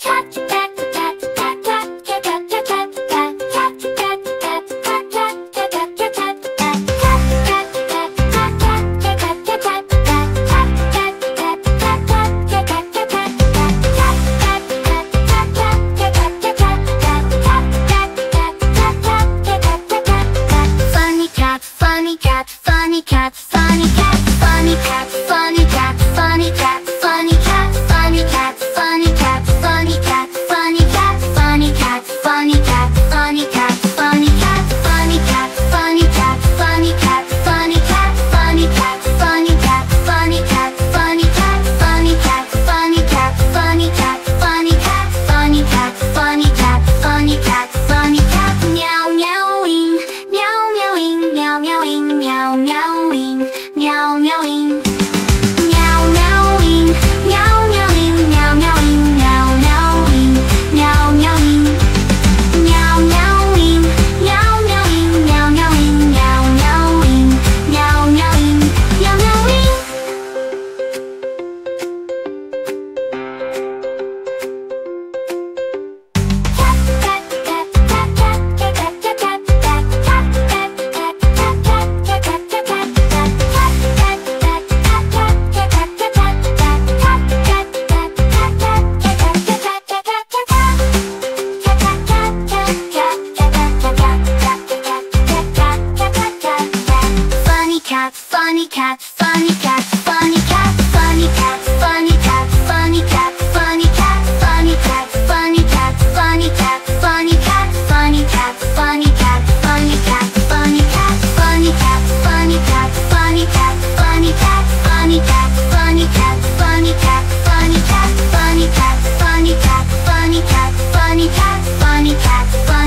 Catch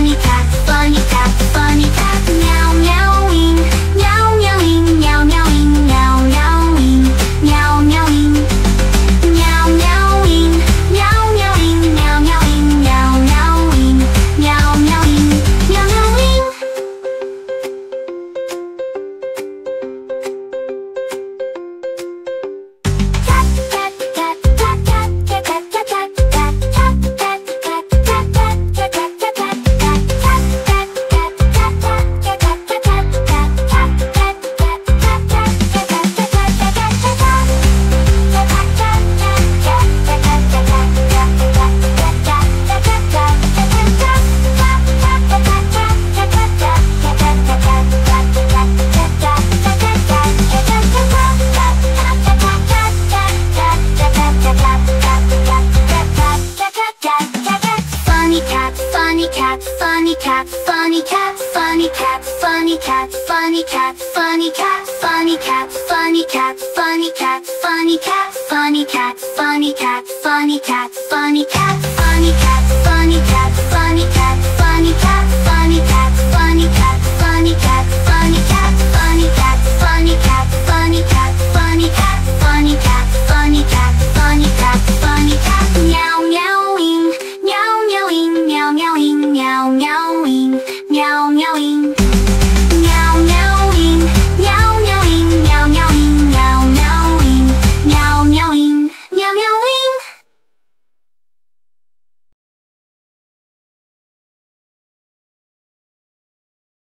に立つ cat, funny cat, funny cat, funny cat, funny cat, funny cat, funny cat, funny cat, funny cat, funny cat, funny cat, funny cat, funny cat, funny cat, funny cat.